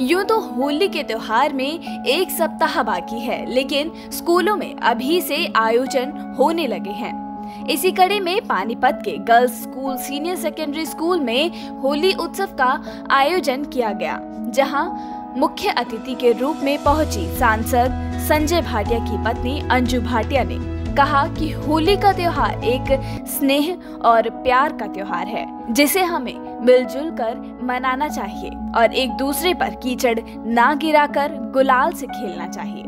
यूँ तो होली के त्योहार में एक सप्ताह बाकी है, लेकिन स्कूलों में अभी से आयोजन होने लगे हैं। इसी कड़ी में पानीपत के girls school, senior secondary school में होली उत्सव का आयोजन किया गया, जहाँ मुख्य अतिथि के रूप में पहुँची सांसद संजय भाटिया की पत्नी अंजू भाटिया ने। कहा कि होली का त्योहार एक स्नेह और प्यार का त्योहार है, जिसे हमें मिलजुल कर मनाना चाहिए और एक दूसरे पर कीचड़ ना गिराकर गुलाल से खेलना चाहिए।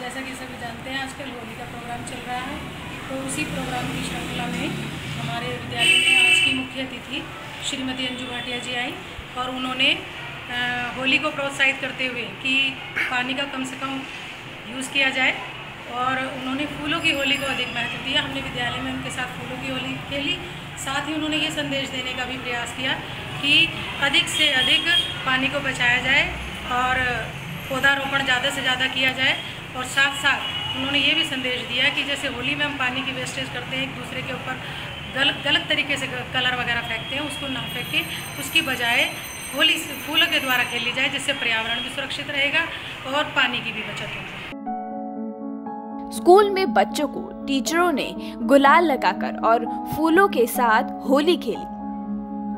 जैसा कि सभी जानते हैं, आजकल होली का प्रोग्राम चल रहा है। तो उसी प्रोग्राम की श्रृंखला में हमारे विद्यालय में आज की मुख्य अतिथि श्रीमती अंजू भाटिया जी आई और उन्होंने होली को प्रोत्साहित करते हुए कि पानी का कम से कम यूज़ किया जाए। और उन्होंने फूलों की होली को अधिक महत्व दिया। हमने विद्यालय में उनके साथ फूलों की होली खेली। साथ ही उन्होंने ये संदेश देने का भी प्रयास किया कि अधिक से अधिक पानी को बचाया जाए और पौधारोपण ज़्यादा से ज़्यादा किया जाए। और साथ साथ उन्होंने ये भी संदेश दिया कि जैसे होली में हम पानी की वेस्टेज करते हैं, एक दूसरे के ऊपर गलत गलत तरीके से कलर वगैरह फेंकते हैं, उसको ना फेंके, उसकी बजाय होली फूलों के द्वारा खेली जाए, जिससे पर्यावरण भी सुरक्षित रहेगा और पानी की भी बचत होगी। स्कूल में बच्चों को, टीचरों ने गुलाल लगाकर और फूलों के साथ होली खेली।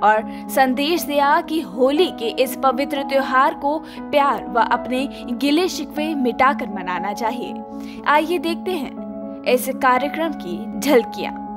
और संदेश दिया कि होली के इस पवित्र त्योहार को प्यार व अपने गिले शिकवे मिटाकर मनाना चाहिए। आइए देखते हैं इस कार्यक्रम की झलकियाँ।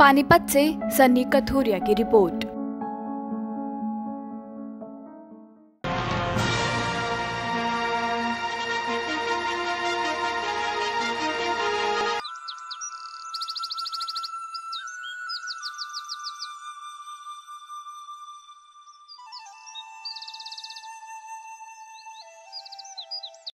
पानीपत से सन्नी कथूरिया की रिपोर्ट।